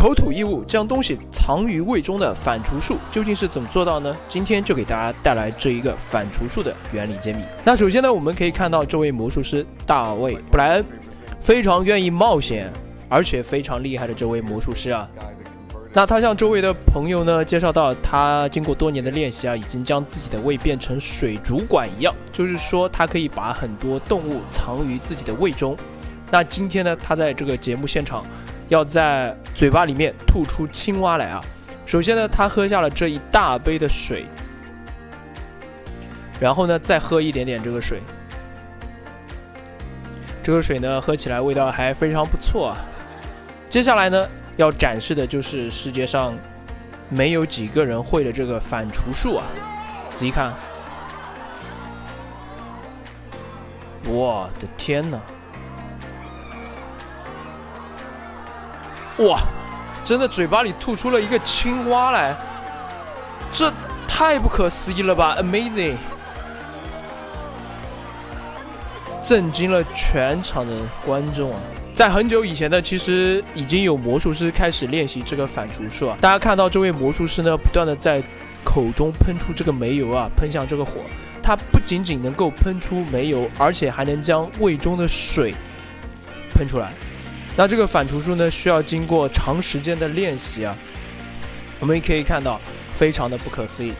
口吐异物，将东西藏于胃中的反刍术究竟是怎么做到呢？今天就给大家带来这一个反刍术的原理揭秘。那首先呢，我们可以看到这位魔术师大卫布莱恩，非常愿意冒险，而且非常厉害的这位魔术师啊。那他向周围的朋友呢介绍到，他经过多年的练习啊，已经将自己的胃变成水族馆一样，就是说他可以把很多动物藏于自己的胃中。那今天呢，他在这个节目现场。要在嘴巴里面吐出青蛙来啊！首先呢，他喝下了这一大杯的水，然后呢，再喝一点点这个水。这个水呢，喝起来味道还非常不错啊。接下来呢，要展示的就是世界上没有几个人会的这个反刍术啊！仔细看，我的天哪！哇，真的嘴巴里吐出了一个青蛙来，这太不可思议了吧！Amazing，震惊了全场的观众啊！在很久以前呢，其实已经有魔术师开始练习这个反刍术啊。大家看到这位魔术师呢，不断的在口中喷出这个煤油啊，喷向这个火。他不仅仅能够喷出煤油，而且还能将胃中的水喷出来。那这个反刍术呢，需要经过长时间的练习啊。我们也可以看到，非常的不可思议。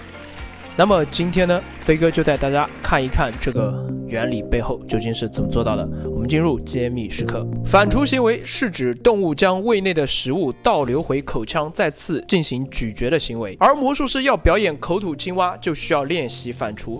那么今天呢，飞哥就带大家看一看这个原理背后究竟是怎么做到的。我们进入揭秘时刻。反刍行为是指动物将胃内的食物倒流回口腔，再次进行咀嚼的行为。而魔术师要表演口吐青蛙，就需要练习反刍。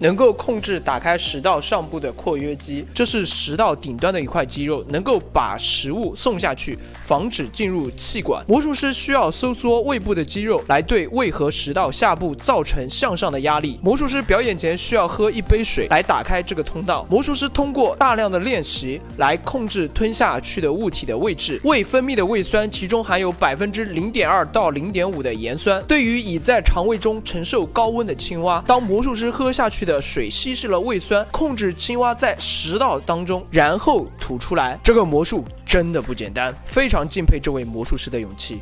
能够控制打开食道上部的括约肌，这是食道顶端的一块肌肉，能够把食物送下去，防止进入气管。魔术师需要收缩胃部的肌肉，来对胃和食道下部造成向上的压力。魔术师表演前需要喝一杯水来打开这个通道。魔术师通过大量的练习来控制吞下去的物体的位置。胃分泌的胃酸，其中含有百分之零点二到零点五的盐酸。对于已在肠胃中承受高温的青蛙，当魔术师喝下去。的水稀释了胃酸，控制青蛙在食道当中，然后吐出来。这个魔术真的不简单，非常敬佩这位魔术师的勇气。